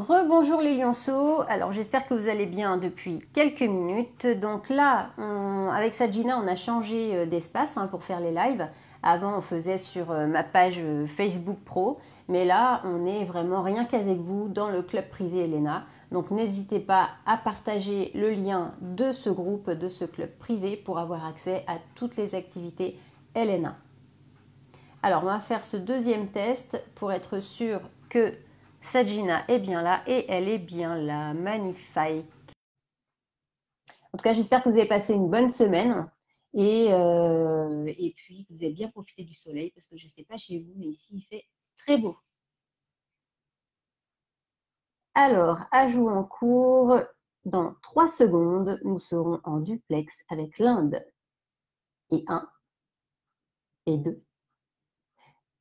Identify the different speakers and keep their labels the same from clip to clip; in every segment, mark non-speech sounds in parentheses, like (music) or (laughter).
Speaker 1: Rebonjour les lionceaux, alors j'espère que vous allez bien depuis quelques minutes. Donc là, avec Sajina, on a changé euh, d'espace hein, pour faire les lives. Avant, on faisait sur euh, ma page euh, Facebook Pro, mais là, on est vraiment rien qu'avec vous dans le club privé Elena. Donc n'hésitez pas à partager le lien de ce groupe, de ce club privé pour avoir accès à toutes les activités Elena. Alors, on va faire ce deuxième test pour être sûr que Sajina est bien là et elle est bien là. Magnifique. En tout cas, j'espère que vous avez passé une bonne semaine et, euh, et puis que vous avez bien profité du soleil parce que je ne sais pas chez vous, mais ici il fait très beau. Alors, ajout en cours. Dans 3 secondes, nous serons en duplex avec l'Inde. Et 1, et 2,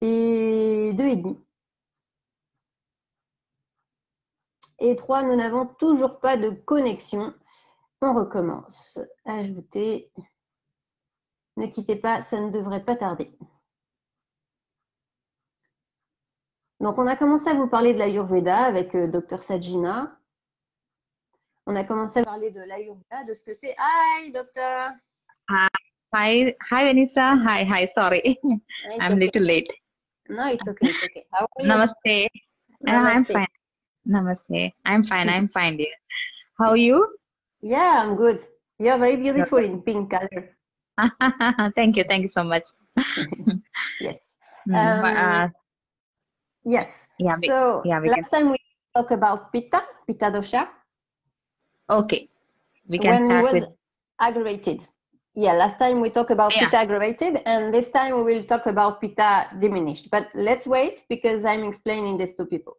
Speaker 1: et 2 et demi. Et 3, nous n'avons toujours pas de connexion. On recommence. Ajouter. Ne quittez pas, ça ne devrait pas tarder. Donc, on a commencé à vous parler de l'Ayurveda avec euh, Dr Sajina. On a commencé à parler de l'Ayurveda, de ce que c'est. Hi, docteur.
Speaker 2: Hi, hi, Vanessa. Hi, hi. Sorry, I'm a little late.
Speaker 1: No, it's okay. It's okay.
Speaker 2: Namaste. Uh, I'm fine. Namaste. I'm fine. I'm (laughs) fine, dear. How are you?
Speaker 1: Yeah, I'm good. You're very beautiful in pink color. (laughs)
Speaker 2: thank you. Thank you so much. (laughs)
Speaker 1: yes.
Speaker 2: Mm,
Speaker 1: Um,
Speaker 2: uh,
Speaker 1: yes.
Speaker 2: yeah, we-
Speaker 1: so
Speaker 2: yeah,
Speaker 1: last time we talked about pitta, pitta dosha,
Speaker 2: okay. We can
Speaker 1: when it
Speaker 2: start
Speaker 1: was
Speaker 2: with
Speaker 1: aggravated. Yeah, last time we talked about
Speaker 2: Yeah.
Speaker 1: pitta aggravated, and this time we will talk about pitta diminished. But let's wait because I'm explaining this to people.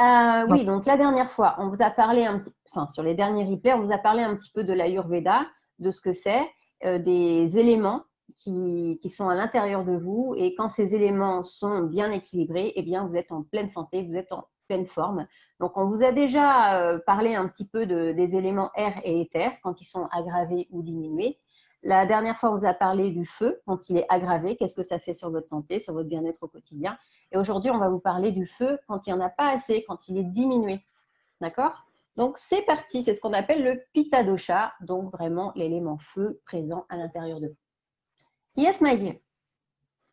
Speaker 1: Euh, oui, donc la dernière fois, on vous a parlé un petit, enfin sur les derniers replays, on vous a parlé un petit peu de l'Ayurveda, de ce que c'est, euh, des éléments qui, qui sont à l'intérieur de vous, et quand ces éléments sont bien équilibrés, eh bien vous êtes en pleine santé, vous êtes en pleine forme. Donc on vous a déjà euh, parlé un petit peu de, des éléments air et éther quand ils sont aggravés ou diminués. La dernière fois, on vous a parlé du feu quand il est aggravé, qu'est-ce que ça fait sur votre santé, sur votre bien-être au quotidien? Et aujourd'hui, on va vous parler du feu quand il n'y en a pas assez, quand il est diminué. D'accord? Donc, c'est parti. C'est ce qu'on appelle le pitta dosha, donc vraiment l'élément feu présent à l'intérieur de vous. Yes, my dear.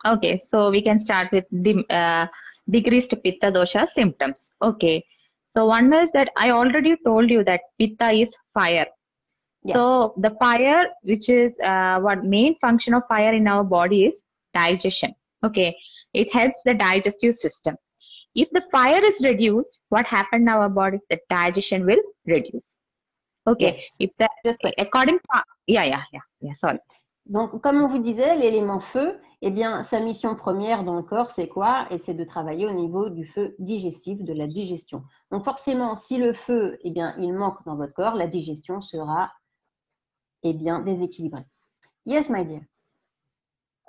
Speaker 2: okay. So we can start with the uh, decreased pitta dosha symptoms. Okay. So one is that I already told you that pitta is fire.
Speaker 1: Yes.
Speaker 2: So the fire, which is uh, what main function of fire in our body is digestion. Okay, it helps the digestive system. If the fire is reduced, what happen in our body? The digestion will reduce. Okay,
Speaker 1: Yes.
Speaker 2: if the
Speaker 1: Just wait.
Speaker 2: according to yeah yeah yeah yeah sorry
Speaker 1: Donc, comme on vous disait, l'élément feu, eh bien, sa mission première dans le corps, c'est quoi? Et c'est de travailler au niveau du feu digestif, de la digestion. Donc, forcément, si le feu, eh bien, il manque dans votre corps, la digestion sera, eh bien, déséquilibrée. Yes, my dear.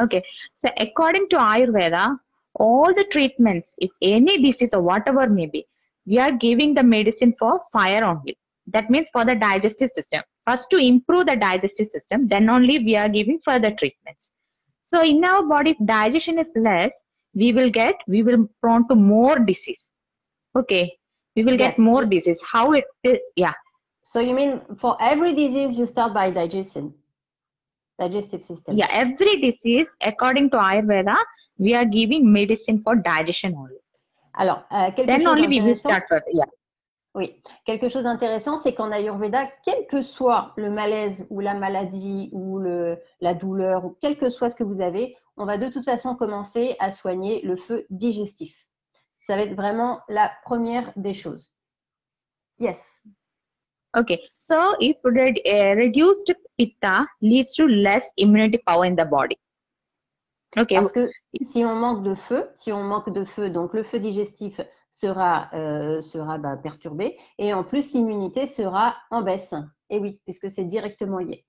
Speaker 2: Okay, so according to Ayurveda, all the treatments, if any disease or whatever may be, we are giving the medicine for fire only. That means for the digestive system. First to improve the digestive system, then only we are giving further treatments. So in our body, if digestion is less, we will get, we will prone to more disease. Okay, we will get
Speaker 1: Yes.
Speaker 2: more disease. How it, yeah,
Speaker 1: So you mean for every disease, you start by digestion, digestive system?
Speaker 2: yeah, every disease, according to Ayurveda, we are giving medicine for digestion only.
Speaker 1: Alors, euh, quelque
Speaker 2: Then
Speaker 1: chose
Speaker 2: only we will
Speaker 1: d'intéressant,
Speaker 2: start further. Yeah.
Speaker 1: oui, quelque chose d'intéressant, c'est qu'en Ayurveda, quel que soit le malaise ou la maladie ou le, la douleur ou quel que soit ce que vous avez, on va de toute façon commencer à soigner le feu digestif. Ça va être vraiment la première des choses. Yes.
Speaker 2: Okay. So if red, uh, reduced pitta leads to less immunity power in the body. Okay.
Speaker 1: Parce que si on manque de feu, si on manque de feu, donc le feu digestif sera, euh, sera bah, perturbé et en plus l'immunité sera en baisse. Et oui, puisque c'est directement lié.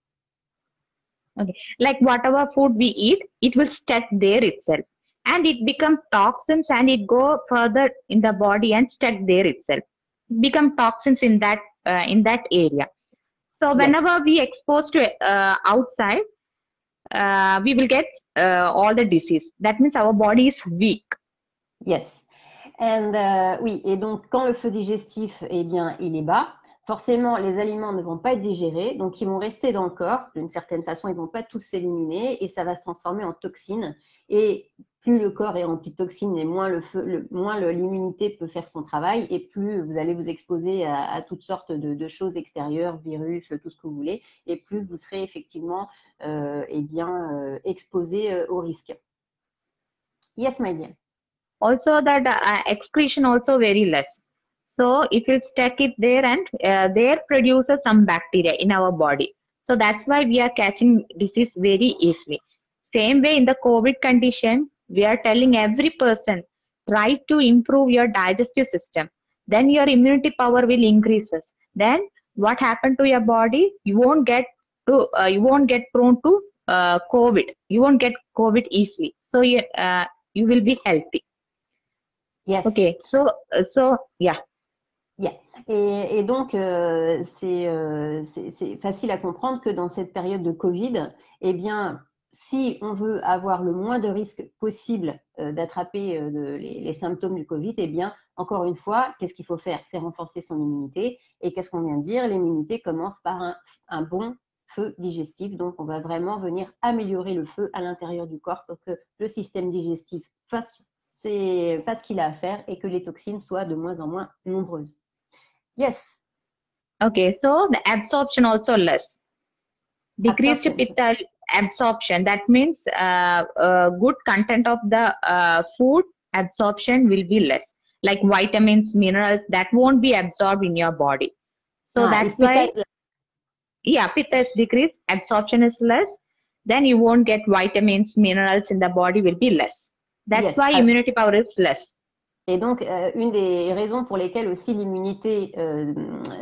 Speaker 2: Like whatever food we eat, it will stuck there itself, and it become toxins, and it go further in the body and stuck there itself. Become toxins in that uh, in that area. So
Speaker 1: Yes.
Speaker 2: whenever we expose to uh, outside, uh, we will get uh, all the disease. That means our body is weak.
Speaker 1: Yes. And, euh, oui, et donc quand le feu digestif, eh bien, il est bas, forcément, les aliments ne vont pas être digérés, donc ils vont rester dans le corps. D'une certaine façon, ils ne vont pas tous s'éliminer et ça va se transformer en toxines. Et plus le corps est rempli de toxines et moins le moins l'immunité peut faire son travail et plus vous allez vous exposer à, toutes sortes de, choses extérieures, virus, tout ce que vous voulez, et plus vous serez effectivement euh, eh bien, euh, exposé euh, au risque. Yes, my dear.
Speaker 2: Also, that uh, excretion also very less. So, if you stuck it there and uh, there produces some bacteria in our body. So, that's why we are catching disease very easily. Same way in the COVID condition, we are telling every person try to improve your digestive system. Then your immunity power will increases. Then what happened to your body? You won't get to uh, you won't get prone to uh, covid. You won't get covid easily. So you, uh, you will be healthy.
Speaker 1: Yes.
Speaker 2: Okay. So uh, so yeah.
Speaker 1: Yeah. Et, et, donc, euh, euh, c'est facile à comprendre que dans cette période de Covid, eh bien, si on veut avoir le moins de risques possible euh, d'attraper euh, les, symptômes du Covid, eh bien, encore une fois, qu'est-ce qu'il faut faire? C'est renforcer son immunité. Et qu'est-ce qu'on vient de dire? L'immunité commence par un, bon feu digestif. Donc, on va vraiment venir améliorer le feu à l'intérieur du corps pour que le système digestif fasse, fasse ce qu'il a à faire et que les toxines soient de moins en moins nombreuses. Yes.
Speaker 2: Okay, so the absorption also less. Decreased pitta absorption. That means uh, uh, good content of the uh, food absorption will be less. Like vitamins minerals that won't be absorbed in your body. So ah, that's why yeah pitta is decreased absorption is less then you won't get vitamins minerals in the body will be less. That's yes, why immunity power is less.
Speaker 1: Et donc, euh, une des raisons pour lesquelles aussi l'immunité euh,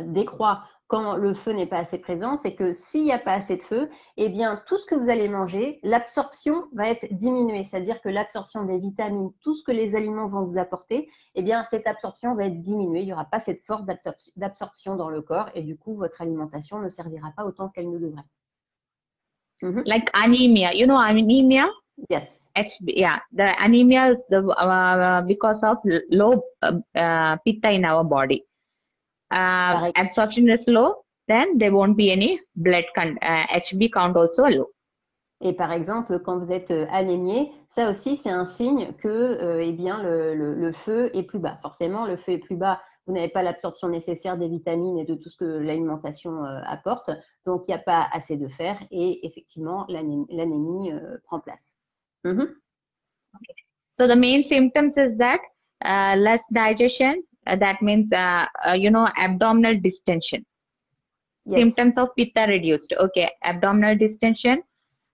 Speaker 1: décroît quand le feu n'est pas assez présent, c'est que s'il n'y a pas assez de feu, eh bien, tout ce que vous allez manger, l'absorption va être diminuée. C'est-à-dire que l'absorption des vitamines, tout ce que les aliments vont vous apporter, eh bien, cette absorption va être diminuée. Il n'y aura pas cette force d'absorption dans le corps et du coup, votre alimentation ne servira pas autant qu'elle ne devrait.
Speaker 2: Mm-hmm. Like anemia. You know anemia?
Speaker 1: Yes.
Speaker 2: yeah, the anemia is the uh, because of low uh, uh, pitta in our body. Uh, absorption is low, then there won't be any blood count, uh, HB count also low.
Speaker 1: Et par exemple, quand vous êtes euh, anémié, ça aussi c'est un signe que euh, eh bien, le, le, le, feu est plus bas. Forcément, le feu est plus bas, vous n'avez pas l'absorption nécessaire des vitamines et de tout ce que l'alimentation euh, apporte, donc il n'y a pas assez de fer et effectivement l'anémie euh, prend place. Mm -hmm.
Speaker 2: okay. So the main symptoms is that uh, less digestion, that means uh, uh, you know abdominal distension. Yes. symptoms of pitta reduced. Okay abdominal distension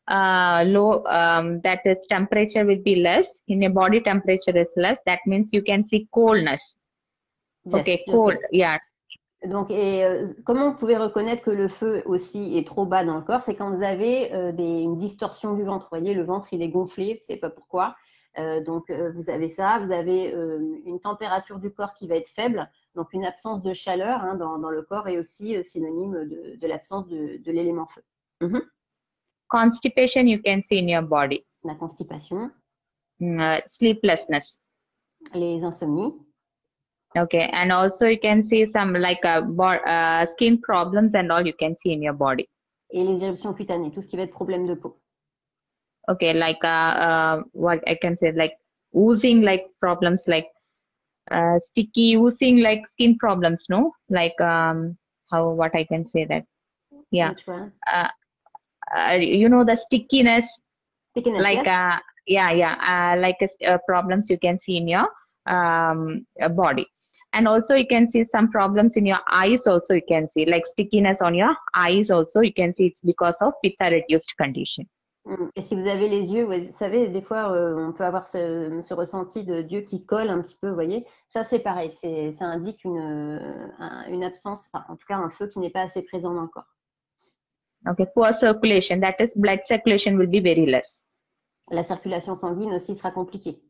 Speaker 2: uh, low um, that is temperature will be less. In a body temperature is less. That means you can see coldness. Yes, okay cold yeah.
Speaker 1: Donc, et, euh, comment vous pouvez reconnaître que le feu aussi est trop bas dans le corps? C'est quand vous avez euh, des, une distorsion du ventre. Vous voyez, le ventre, il est gonflé, vous ne savez pas pourquoi. Euh, donc, euh, vous avez ça, vous avez euh, une température du corps qui va être faible, donc une absence de chaleur hein, dans, dans, le corps est aussi synonyme de, de l'absence de, de l'élément feu.
Speaker 2: Mm -hmm. Constipation, you can see in your body.
Speaker 1: La constipation.
Speaker 2: Uh, sleeplessness.
Speaker 1: Les insomnies.
Speaker 2: Okay, and also you can see some like uh, uh, skin problems and all you can see in your body.
Speaker 1: Et les éruptions cutanées, tout ce qui va être problème de peau
Speaker 2: okay like uh, uh, what i can say like oozing like problems like uh, sticky oozing like skin problems no? Like um how what i can say that. Yeah. Uh, uh, you know the stickiness,
Speaker 1: stickiness
Speaker 2: like
Speaker 1: yes.
Speaker 2: uh yeah yeah uh, like uh, problems you can see in your um body. And also you can see some problems in your eyes also you can see. Like stickiness on your eyes also you can see it's because of pitta reduced condition.
Speaker 1: Et si vous avez les yeux, vous savez, des fois, euh, on peut avoir ce, ce, ressenti de Dieu qui colle un petit peu, vous voyez. Ça, c'est pareil. Ça indique une, une absence, enfin, en tout cas, un feu qui n'est pas assez présent dans le corps.
Speaker 2: Okay, poor circulation. That is, blood circulation will be very less.
Speaker 1: La circulation sanguine aussi sera compliquée.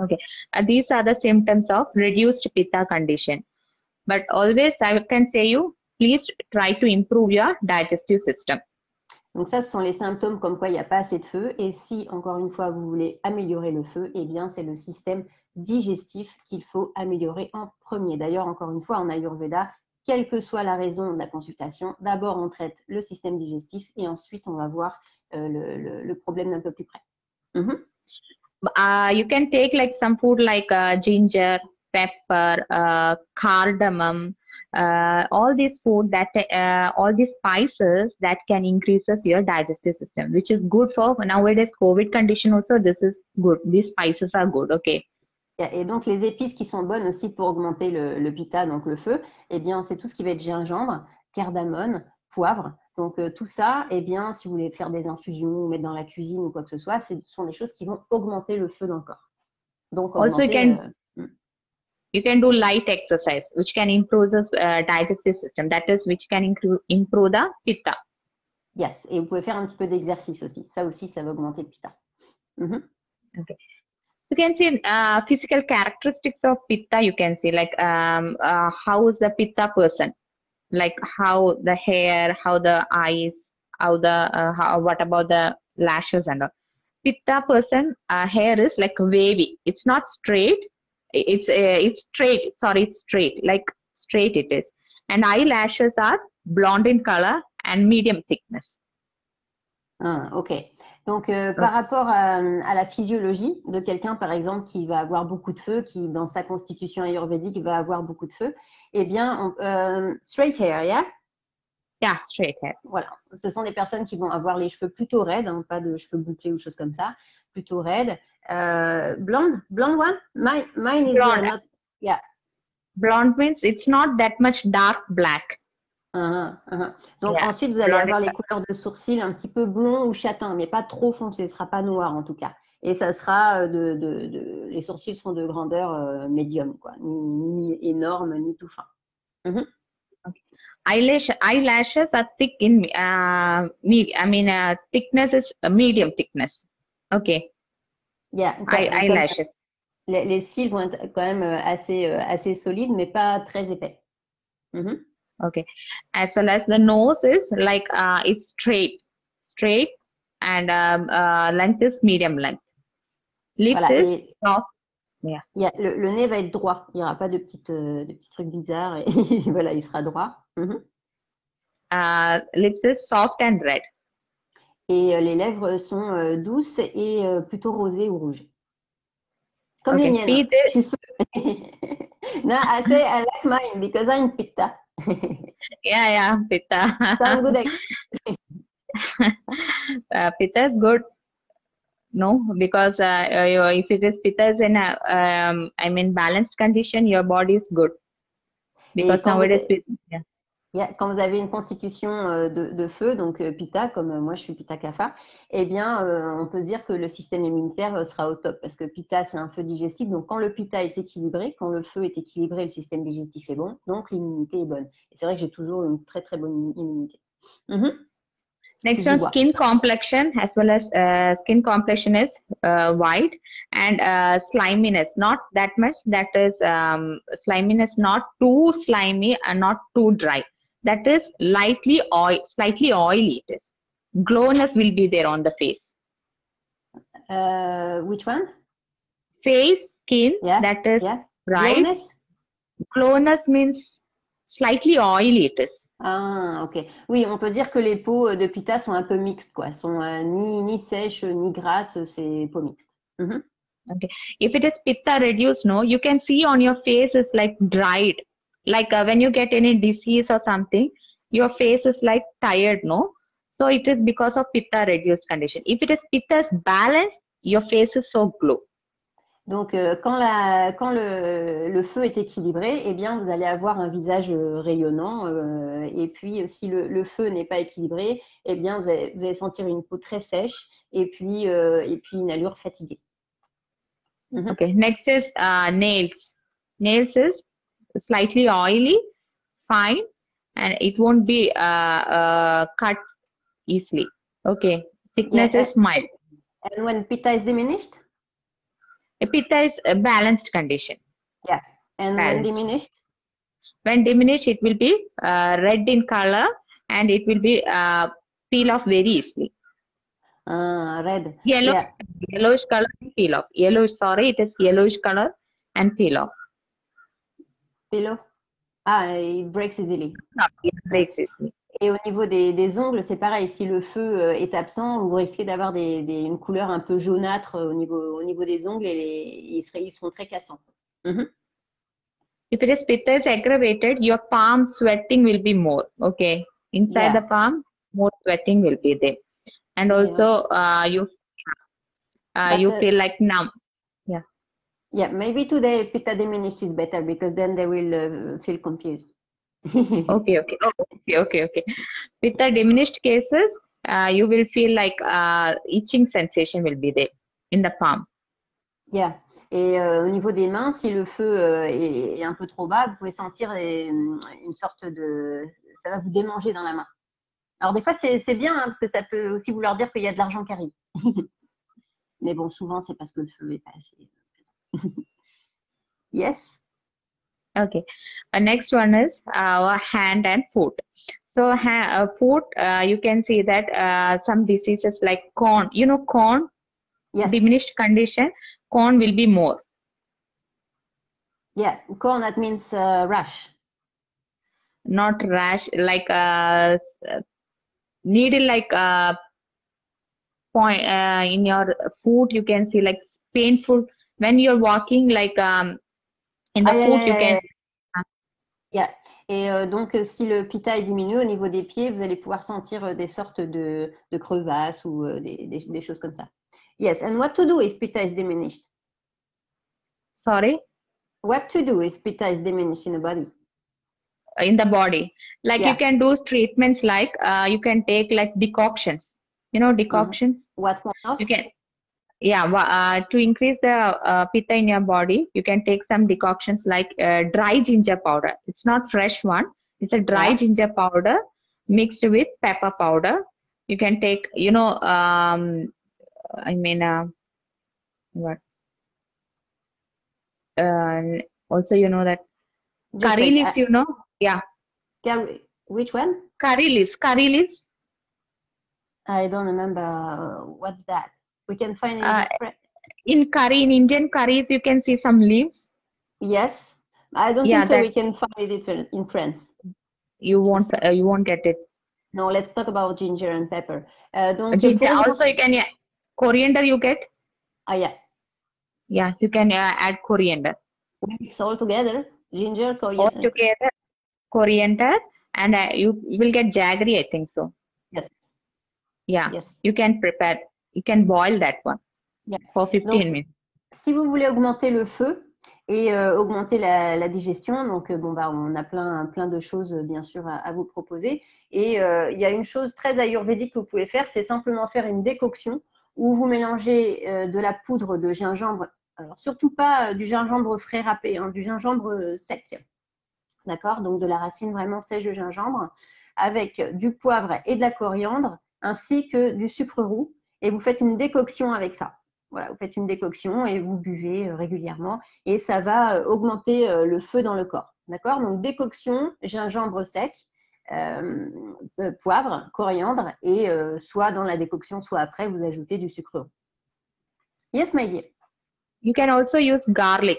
Speaker 2: Okay, uh, these are the symptoms of reduced pitta condition. But always, I can say you, please try to improve your digestive system.
Speaker 1: Donc ça, ce sont les symptômes comme quoi il n'y a pas assez de feu. Et si, encore une fois, vous voulez améliorer le feu, eh bien, c'est le système digestif qu'il faut améliorer en premier. D'ailleurs, encore une fois, en Ayurveda, quelle que soit la raison de la consultation, d'abord on traite le système digestif et ensuite on va voir euh, le, problème d'un peu plus près. Mm -hmm.
Speaker 2: uh, you can take some food like uh, ginger, pepper, uh, cardamom, all these food that all these spices that can increases your digestive system, which is good for nowadays COVID condition. Also, this is good. These spices are good. Okay?
Speaker 1: Et donc, les épices qui sont bonnes aussi pour augmenter le, le pita, donc le feu, eh bien, c'est tout ce qui va être gingembre, cardamone, poivre. Donc, euh, tout ça, eh bien, si vous voulez faire des infusions ou mettre dans la cuisine ou quoi que ce soit, ce sont des choses qui vont augmenter le feu dans le corps. Donc,
Speaker 2: also, you can, euh, you can do light exercise, which can improve the uh, digestive system. That is, which can improve, improve the pitta.
Speaker 1: Yes, et vous pouvez faire un petit peu d'exercice aussi. Ça aussi, ça va augmenter le pitta. Mm -hmm.
Speaker 2: Okay. you can see uh, physical characteristics of pitta you can see like um, uh, how is the pitta person like how the hair how the eyes how the uh, how, what about the lashes and all pitta person uh, hair is like wavy it's not straight it's uh, it's straight sorry it's straight like straight it is. And eyelashes are blonde in color and medium thickness.
Speaker 1: Ah, ok. Donc, euh, par rapport à, à, la physiologie de quelqu'un, par exemple, qui va avoir beaucoup de feu, qui dans sa constitution ayurvédique va avoir beaucoup de feu, eh bien, on, euh, straight hair, yeah?
Speaker 2: Yeah, straight hair.
Speaker 1: Voilà. Ce sont des personnes qui vont avoir les cheveux plutôt raides, hein, pas de cheveux bouclés ou choses comme ça, plutôt raides. Euh, blonde, blonde one? My, mine is
Speaker 2: blonde.
Speaker 1: not, yeah.
Speaker 2: Blonde means it's not that much dark black.
Speaker 1: Uh -huh, uh -huh. Donc yeah. ensuite, vous allez avoir les couleurs de sourcils un petit peu blond ou châtain, mais pas trop foncé, ce ne sera pas noir en tout cas. Et ça sera de, de, de les sourcils sont de grandeur euh, médium, quoi, ni, ni, énorme ni tout fin. Mm -hmm.
Speaker 2: Eyelash, eyelashes are thick in uh, I mean uh, thickness is a medium thickness. Okay.
Speaker 1: Yeah.
Speaker 2: Eye, eyelashes.
Speaker 1: Les, les, cils vont être quand même euh, assez euh, assez solides, mais pas très épais. Mm -hmm
Speaker 2: okay as well as the nose is like uh, it's straight straight and um, uh, length is medium length lips voilà, is soft
Speaker 1: yeah. yeah le, le, nez va être droit il n'y aura pas de petites euh, de petits trucs bizarres et (laughs) voilà il sera droit
Speaker 2: uh, lips is soft and red
Speaker 1: et euh, les lèvres sont euh, douces et euh, plutôt rosées ou rouges comme
Speaker 2: okay.
Speaker 1: les miennes
Speaker 2: Feet is...
Speaker 1: no I say I like mine because I'm pitta (laughs)
Speaker 2: yeah, yeah, pitta.
Speaker 1: Sound good. (laughs)
Speaker 2: uh, pitta is good. No, because uh, if it is pitta is in a, um, I mean, balanced condition, your body is good. Because nowadays,
Speaker 1: vous, yeah. Quand vous avez une constitution euh, de, de, feu, donc euh, pitta, comme euh, moi je suis pitta kapha, eh bien, on peut dire que le système immunitaire sera au top parce que pitta c'est un feu digestif. Donc, quand le pitta est équilibré, quand le feu est équilibré, le système digestif est bon, donc l'immunité est bonne. Et c'est vrai que j'ai toujours une très très bonne immunité. Mm -hmm.
Speaker 2: Next one, skin complexion as well as uh, skin complexion is uh, white and uh, sliminess, not that much. That is um, sliminess, not too slimy and not too dry. That is lightly oil, slightly oily. It is glowness will be there on the face.
Speaker 1: Uh, which one?
Speaker 2: Face, skin.
Speaker 1: Yeah.
Speaker 2: That is
Speaker 1: yeah.
Speaker 2: right.
Speaker 1: Glowness?
Speaker 2: Glowness means slightly oily. It is.
Speaker 1: Ah, ok. Oui, on peut dire que les peaux de pita sont un peu mixtes, quoi. Sont euh, ni, ni sèches ni grasses, c'est peau mixte. Mm -hmm.
Speaker 2: Okay. If it is pitta reduced, no, you can see on your face is like dried. Like uh, when you get any disease or something, your face is like tired, no? So it is because of pitta reduced condition. If it is pitta is balanced, your face is so glow.
Speaker 1: Donc, euh, quand, la, quand le, le, feu est équilibré, eh bien, vous allez avoir un visage euh, rayonnant. Euh, et puis, si le, le feu n'est pas équilibré, eh bien, vous allez, vous allez, sentir une peau très sèche et puis, euh, et puis une allure fatiguée.
Speaker 2: Mm -hmm. Okay, next is uh, nails. Nails is slightly oily, fine, and it won't be uh, uh, cut easily. Okay, thickness
Speaker 1: Yeah,
Speaker 2: is mild.
Speaker 1: And when pitta is diminished?
Speaker 2: a Pitta is a balanced condition.
Speaker 1: Yeah. And when diminished?
Speaker 2: When diminished, it will be uh, red in color and it will be uh, peel off very easily.
Speaker 1: Ah, red.
Speaker 2: Yellow,
Speaker 1: Yeah.
Speaker 2: yellowish color peel off. Yellowish, sorry, it is yellowish color and peel off.
Speaker 1: Pélo Ah, it breaks easily.
Speaker 2: No, it breaks easily.
Speaker 1: Et au niveau des, des ongles, c'est pareil. Si le feu euh, est absent, vous risquez d'avoir des, des- une couleur un peu jaunâtre euh, au niveau, au niveau des ongles et les- ils, seraient, ils seront très cassants. Mhm.
Speaker 2: If it is pitta is aggravated, your palm sweating will be more. Okay, inside
Speaker 1: Yeah.
Speaker 2: the palm, more sweating will be there, and
Speaker 1: Yeah.
Speaker 2: also uh, you uh, you
Speaker 1: uh,
Speaker 2: feel like numb.
Speaker 1: Yeah, maybe today Pitta diminished is better because then they will uh, feel confused. (laughs)
Speaker 2: Okay, okay, oh, okay, okay, okay. With the diminished cases, uh, you will feel like uh, itching sensation will be there in the palm.
Speaker 1: Yeah. Et euh, au niveau des mains, si le feu euh, est, est un peu trop bas, vous pouvez sentir des- une sorte de... Ça va vous démanger dans la main. Alors des fois, c'est c'est bien hein, parce que ça peut aussi vouloir dire qu'il y a de l'argent qui arrive. (laughs) Mais bon, souvent, c'est parce que le feu est pas assez... (laughs) yes.
Speaker 2: Okay. Uh, next one is our hand and foot. So ha- uh, foot, uh, you can see that uh, some diseases like corn, you know, corn,
Speaker 1: Yes.
Speaker 2: diminished condition, corn will be more.
Speaker 1: Yeah. Corn, that means uh, rash.
Speaker 2: Not rash, like a uh, needle like a point uh, in your foot, you can see like painful when you're walking, like um, in the
Speaker 1: Ah,
Speaker 2: foot,
Speaker 1: yeah,
Speaker 2: you can.
Speaker 1: Yeah. Et euh, donc, euh, si le pita est diminué au niveau des pieds, vous allez pouvoir sentir euh, des sortes de, de crevasses ou des, des, des choses comme ça. Yes. And what to do if pita is diminished?
Speaker 2: Sorry?
Speaker 1: What to do if pita is diminished in the body?
Speaker 2: in the body like
Speaker 1: Yeah.
Speaker 2: you can do treatments like uh, you can take like decoctions you know decoctions?
Speaker 1: What kind of?
Speaker 2: you can yeah uh, to increase the uh, pitta in your body you can take some decoctions like uh, dry ginger powder it's not fresh one it's a dry
Speaker 1: Yeah.
Speaker 2: ginger powder mixed with pepper powder you can take you know um i mean uh, what uh, also you know that
Speaker 1: Just
Speaker 2: curry
Speaker 1: wait,
Speaker 2: leaves
Speaker 1: I-
Speaker 2: you know yeah
Speaker 1: Can- which one?
Speaker 2: curry leaves curry leaves
Speaker 1: I don't remember. uh, What's that? We can find in
Speaker 2: Uh, in curry in indian curries you can see some leaves
Speaker 1: yes. I don't
Speaker 2: yeah,
Speaker 1: think so.
Speaker 2: that-
Speaker 1: We can find it in, France.
Speaker 2: you won't uh, you won't get it
Speaker 1: No, let's talk about ginger and pepper. Euh, donc,
Speaker 2: ginger
Speaker 1: pour-
Speaker 2: also you can yeah, coriander you get
Speaker 1: Ah, yeah.
Speaker 2: yeah you can uh, add coriander
Speaker 1: mix all together. Ginger,
Speaker 2: all
Speaker 1: coriander.
Speaker 2: together coriander and uh, you will get jaggery i think so
Speaker 1: Yes.
Speaker 2: yeah
Speaker 1: Yes.
Speaker 2: you can prepare you can boil that one
Speaker 1: Yeah.
Speaker 2: for 15
Speaker 1: Donc,
Speaker 2: minutes
Speaker 1: si vous voulez augmenter le feu et euh, augmenter la, la digestion, donc euh, bon bah on a plein plein de choses euh, bien sûr à, à vous proposer. Et euh, il y a une chose très ayurvédique que vous pouvez faire, c'est simplement faire une décoction où vous mélangez euh, de la poudre de gingembre. Alors surtout pas du gingembre frais râpé, hein, du gingembre sec, d'accord? Donc de la racine vraiment sèche de gingembre avec du poivre et de la coriandre ainsi que du sucre roux et vous faites une décoction avec ça. Voilà, vous faites une décoction et vous buvez euh, régulièrement et ça va euh, augmenter euh, le feu dans le corps. D'accord? Donc décoction, gingembre sec, euh, poivre, coriandre et euh, soit dans la décoction, soit après, vous ajoutez du sucre. Yes, my dear.
Speaker 2: you can also use garlic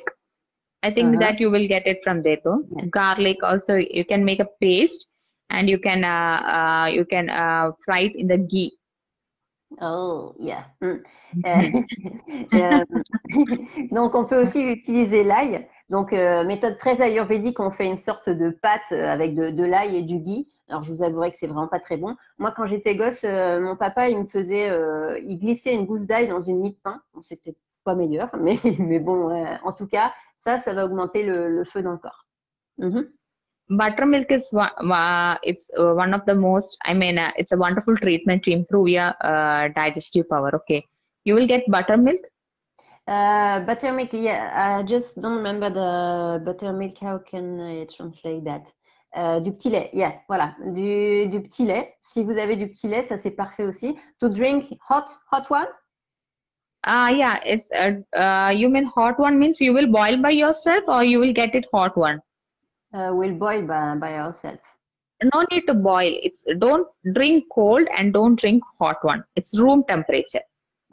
Speaker 2: i think
Speaker 1: Uh-huh.
Speaker 2: that you will get it from there too
Speaker 1: Yes.
Speaker 2: garlic also you can make a paste and you can uh, uh, you can uh, fry it in the ghee
Speaker 1: Oh, yeah. Mm. (laughs) Euh, (laughs) euh, (laughs) donc, on peut aussi utiliser l'ail. Donc, euh, méthode très ayurvédique, on fait une sorte de pâte avec de, de l'ail et du ghee. Alors, je vous avouerai que c'est vraiment pas très bon. Moi, quand j'étais gosse, euh, mon papa, il me faisait, il glissait une gousse d'ail dans une mie de pain. Bon, C'était pas meilleur, mais, mais bon, en tout cas, ça, ça va augmenter le, le feu dans le corps. Mhm.
Speaker 2: Buttermilk is one uh, it's uh, one of the most i mean uh, it's a wonderful treatment to improve your uh, digestive power okay you will get buttermilk
Speaker 1: Uh, buttermilk, yeah, I just don't remember the buttermilk. How can I translate that? Du petit lait, yeah, voilà, du, du petit lait. Si vous avez du petit lait, ça c'est parfait aussi. To drink hot, hot one?
Speaker 2: uh yeah it's you mean hot one means you will boil by yourself or you will get it hot one
Speaker 1: Uh, we'll boil by, by ourselves.
Speaker 2: no need to boil it's don't drink cold and don't drink hot one it's room temperature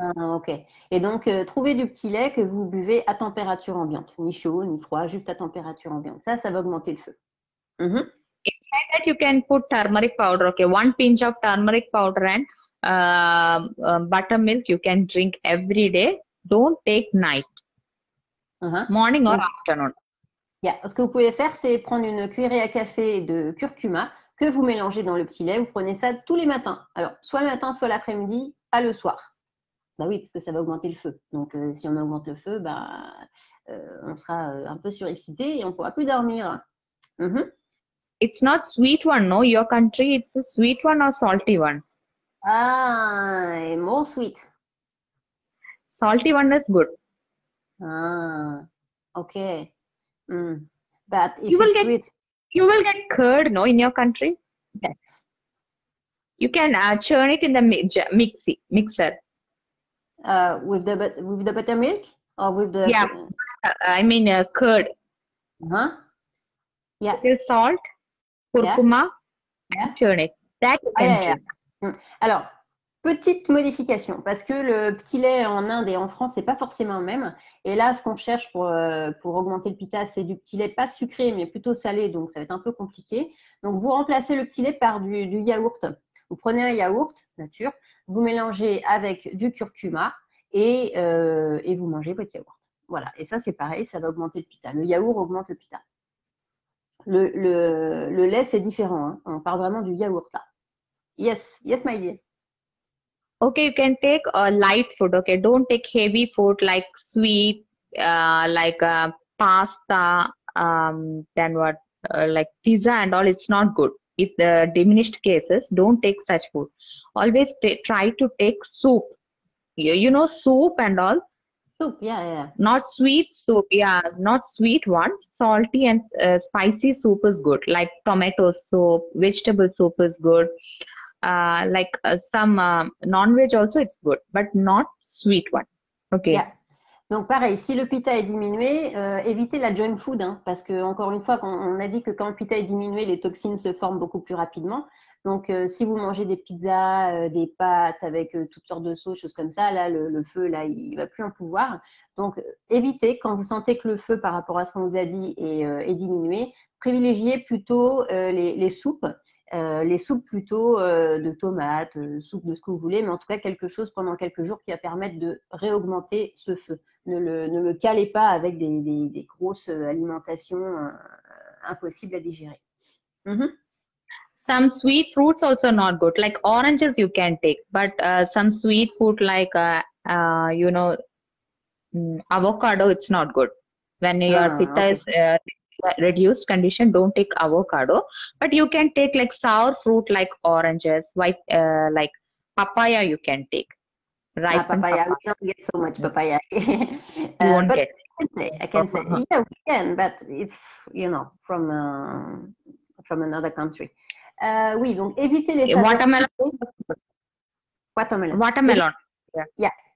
Speaker 1: Ah, ok. Et donc, euh, trouvez du petit lait que vous buvez à température ambiante, ni chaud, ni froid, juste à température ambiante. Ça, ça va augmenter le feu.
Speaker 2: Inside that you can put turmeric powder. Okay, one pinch of turmeric powder and uh, uh, buttermilk you can drink every day. Don't take night,
Speaker 1: Mhm.
Speaker 2: morning or afternoon.
Speaker 1: Yeah. Ce que vous pouvez faire, c'est prendre une cuillerée à café de curcuma que vous mélangez dans le petit lait. Vous prenez ça tous les matins. Alors, soit le matin, soit l'après-midi, pas le soir. Bah oui, parce que ça va augmenter le feu. Donc, euh, si on augmente le feu, bah, euh, on sera euh, un peu surexcité et on ne pourra plus dormir. Mhm.
Speaker 2: It's not sweet one, no? Your country, it's a sweet one or salty one?
Speaker 1: Ah, more sweet.
Speaker 2: Salty one is good.
Speaker 1: Ah, okay. Mm. But if
Speaker 2: You will get-
Speaker 1: sweet,
Speaker 2: You will get curd, no, in your country.
Speaker 1: yes.
Speaker 2: You can uh, churn it in the mi- mixie mixer.
Speaker 1: Uh, with the with the buttermilk or with the
Speaker 2: Yeah. Uh, I mean uh, curd.
Speaker 1: Huh? Yeah.
Speaker 2: Little salt, curcuma,
Speaker 1: Yeah.
Speaker 2: and churn it. That you
Speaker 1: Ah,
Speaker 2: can
Speaker 1: yeah, yeah.
Speaker 2: drink.
Speaker 1: Alors, petite modification, parce que le petit lait en Inde et en France, c'est pas forcément le même. Et là, ce qu'on cherche pour, euh, pour augmenter le pita, c'est du petit lait pas sucré, mais plutôt salé, donc ça va être un peu compliqué. Donc, vous remplacez le petit lait par du, yaourt. Vous prenez un yaourt, nature, vous mélangez avec du curcuma et, euh, et vous mangez votre yaourt. Voilà, et ça, c'est pareil, ça va augmenter le pita. Le yaourt augmente le pita. Le, le, lait, c'est différent. hein. On parle vraiment du yaourt. Yes, yes, my dear.
Speaker 2: Okay, you can take a light food. Okay, don't take heavy food like sweet, uh, like uh, pasta, um, then what, uh, like pizza and all. It's not good. If the diminished cases, don't take such food. Always ta- try to take soup. You, you know soup and all.
Speaker 1: Soup, yeah, yeah.
Speaker 2: Not sweet soup. Yeah, not sweet one. Salty and uh, spicy soup is good. Like tomato soup, vegetable soup is good. Uh, like uh, some uh, non-veg also it's good, but not sweet one. Okay.
Speaker 1: Yeah. Donc pareil, si le pita est diminué, euh, évitez la junk food, hein, parce que encore une fois, on a dit que quand le pita est diminué, les toxines se forment beaucoup plus rapidement. Donc euh, si vous mangez des pizzas, euh, des pâtes avec toutes sortes de sauces, choses comme ça, là le, feu, là, il va plus en pouvoir. Donc évitez quand vous sentez que le feu, par rapport à ce qu'on vous a dit, est, diminué, privilégiez plutôt les soupes. Euh, les soupes plutôt euh, de tomates, euh, soupe de ce que vous voulez, mais en tout cas quelque chose pendant quelques jours qui va permettre de réaugmenter ce feu. Ne le, ne le calez pas avec des, des- des grosses alimentations impossibles à digérer. Mhm.
Speaker 2: Some sweet fruits also not good. Like oranges you can take, but uh, some sweet food like uh, uh, you know mm, avocado it's not good. When your
Speaker 1: Ah,
Speaker 2: pitta
Speaker 1: okay.
Speaker 2: is uh, reduced condition, don't take avocado. But you can take like sour fruit like oranges, white uh, like papaya you can take.
Speaker 1: Ah,
Speaker 2: Ripened
Speaker 1: papaya,
Speaker 2: papaya.
Speaker 1: we don't get so much papaya. (laughs)
Speaker 2: You
Speaker 1: Uh,
Speaker 2: won't
Speaker 1: but
Speaker 2: get.
Speaker 1: I can say, I can say,
Speaker 2: Uh-huh.
Speaker 1: yeah, we can, but it's, you know, from, uh, from another country. Euh, oui, donc évitez les saveurs
Speaker 2: Watermelon.
Speaker 1: sucrées. Watermelon.
Speaker 2: Watermelon.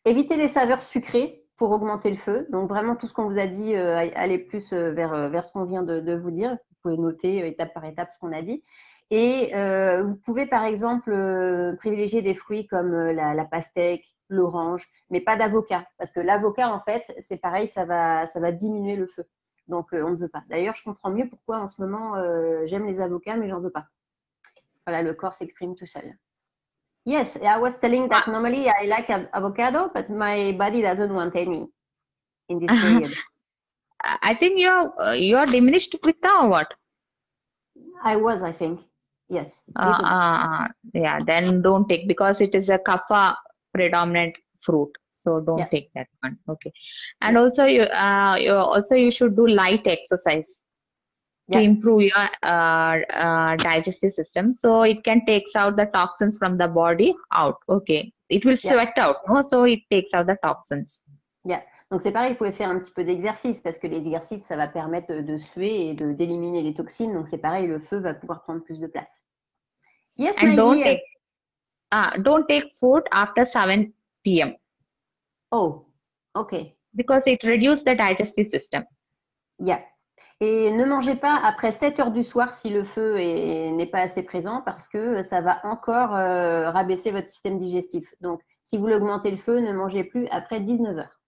Speaker 1: Évitez les saveurs sucrées pour augmenter le feu. Donc vraiment tout ce qu'on vous a dit, euh, allez plus euh, vers, euh, vers ce qu'on vient de, vous dire. Vous pouvez noter étape par étape ce qu'on a dit. Et vous pouvez par exemple privilégier des fruits comme la, pastèque, l'orange, mais pas d'avocat. Parce que l'avocat, en fait, c'est pareil, ça va, ça va diminuer le feu. Donc on ne veut pas. D'ailleurs, je comprends mieux pourquoi en ce moment j'aime les avocats, mais j'en veux pas. Voilà, le corps s'exprime tout seul. Yes, I was telling that normally I like avocado, but my body doesn't want any in this period.
Speaker 2: I think you're uh, you're diminished pitta or what?
Speaker 1: I was, I think. Yes.
Speaker 2: Uh, uh, yeah, then don't take because it is a kapha predominant fruit. So don't
Speaker 1: Yeah.
Speaker 2: take that one. Okay. And also you uh, you also you should do light exercise to improve your uh, uh, digestive system. So it can takes out the toxins from the body out. Okay. It will
Speaker 1: Yeah.
Speaker 2: sweat out. No? So it takes out the toxins.
Speaker 1: yeah Donc c'est pareil, vous pouvez faire un petit peu d'exercice parce que les exercices, ça va permettre de, de suer et de d'éliminer les toxines. Donc c'est pareil, le feu va pouvoir prendre plus de place. Yes,
Speaker 2: And don't take uh, don't take food after 7 p.m.
Speaker 1: Oh, ok.
Speaker 2: because it reduces the digestive system.
Speaker 1: Yeah. Et ne mangez pas après 7 heures du soir si le feu est- n'est pas assez présent parce que ça va encore euh, rabaisser votre système digestif. Donc, Si vous voulez augmenter le feu, ne mangez plus après 19 heures.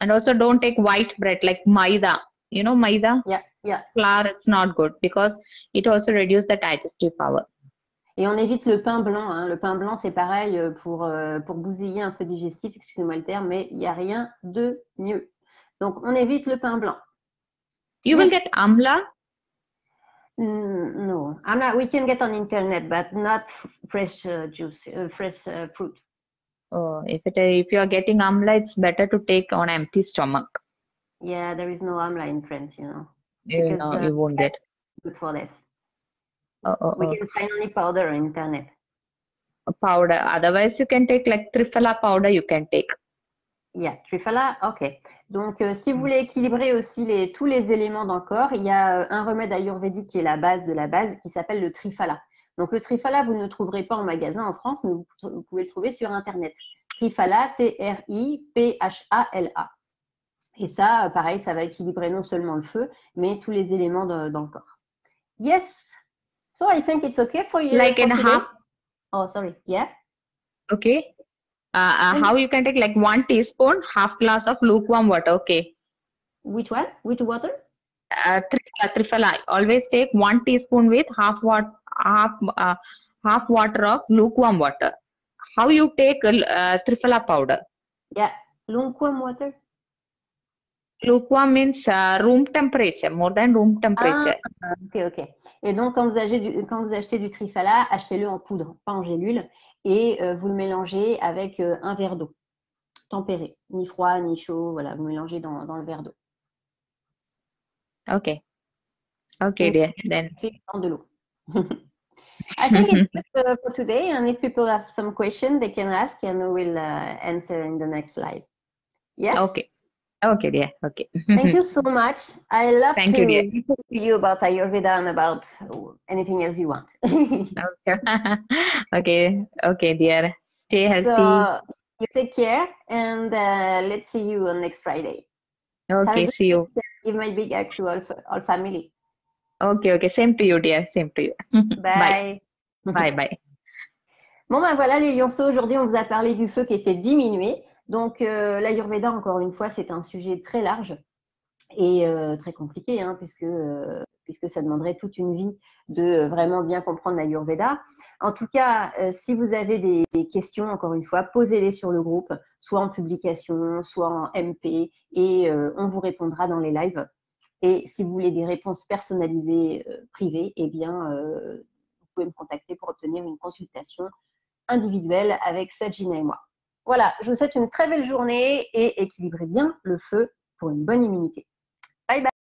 Speaker 2: And also don't take white bread like maida. You know maida?
Speaker 1: Yeah, yeah.
Speaker 2: Flour, it's not good because it also reduces the digestive power.
Speaker 1: Et on évite le pain blanc. Hein. Le pain blanc, c'est pareil euh, pour, euh, pour bousiller un peu digestif, excusez-moi le terme, mais il n'y a rien de mieux. Donc, on évite le pain blanc.
Speaker 2: You will get amla.
Speaker 1: Mm, no, amla we can get on internet, but not fresh uh, juice, uh, fresh uh, fruit.
Speaker 2: Oh, if it if you are getting amla, it's better to take on empty stomach.
Speaker 1: Yeah, there is no amla in France, you know.
Speaker 2: You
Speaker 1: Because,
Speaker 2: know,
Speaker 1: uh,
Speaker 2: you won't get.
Speaker 1: Good for this.
Speaker 2: Oh, oh,
Speaker 1: We
Speaker 2: oh.
Speaker 1: can find only powder on internet.
Speaker 2: Powder. Otherwise, you can take like trifala powder. You can take.
Speaker 1: Yeah, Trifala, ok. Donc, euh, si vous voulez équilibrer aussi les, tous les éléments dans le corps, il y a euh, un remède ayurvédique qui est la base de la base, qui s'appelle le Trifala. Donc, le Trifala, vous ne le trouverez pas en magasin en France, mais vous, vous pouvez le trouver sur Internet. Trifala, T-R-I-P-H-A-L-A. Et ça, euh, pareil, ça va équilibrer non seulement le feu, mais tous les éléments de- dans le corps. Yes. So, I think it's okay for you.
Speaker 2: Like in half.
Speaker 1: Oh, sorry. Yeah.
Speaker 2: Okay. Uh, uh, how you can take like one teaspoon, half glass of lukewarm water. Okay.
Speaker 1: Which one? Which water?
Speaker 2: Uh, trifala, trifala. Always take one teaspoon with half what half uh, half water of lukewarm water. How you take uh, trifala powder?
Speaker 1: Yeah. Lukewarm water.
Speaker 2: Lukewarm means uh, room temperature, more than room temperature.
Speaker 1: Ah, ok, ok. Et donc, quand vous achetez du, quand vous achetez du trifala, achetez-le en poudre, pas en gélule, et euh, vous le mélangez avec euh, un verre d'eau, tempéré, ni froid, ni chaud, voilà, vous mélangez dans, dans le verre d'eau.
Speaker 2: Okay. Okay, dear. Then
Speaker 1: dans de l'eau. (laughs) I think it's good uh, for today, and if people have some questions, they can ask, and we will uh, answer in the next live. Yes?
Speaker 2: okay. Okay, dear. Okay.
Speaker 1: Thank you so (laughs) much. I love
Speaker 2: Thank
Speaker 1: to
Speaker 2: you,
Speaker 1: listen to you about Ayurveda and about anything else you want. (laughs)
Speaker 2: okay. (laughs) okay. Okay, dear. Stay healthy.
Speaker 1: So you take care and uh, let's see you on next Friday.
Speaker 2: okay. See you.
Speaker 1: Give my big hug to all, all family.
Speaker 2: Okay. Okay. Same to you, dear. Same to you.
Speaker 1: Bye.
Speaker 2: Bye. Bye.
Speaker 1: Bon ben voilà les lionceaux, aujourd'hui on vous a parlé du feu qui était diminué. Donc euh, l'Ayurveda, encore une fois, c'est un sujet très large et euh, très compliqué, hein, puisque, euh, puisque ça demanderait toute une vie de vraiment bien comprendre l'Ayurveda. En tout cas, euh, si vous avez des, questions, encore une fois, posez-les sur le groupe, soit en publication, soit en MP, et euh, on vous répondra dans les lives. Et si vous voulez des réponses personnalisées euh, privées, eh bien, euh, vous pouvez me contacter pour obtenir une consultation individuelle avec Sajina et moi. Voilà, je vous souhaite une très belle journée et équilibrez bien le feu pour une bonne immunité.